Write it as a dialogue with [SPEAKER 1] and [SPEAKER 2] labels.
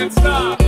[SPEAKER 1] fucking stop.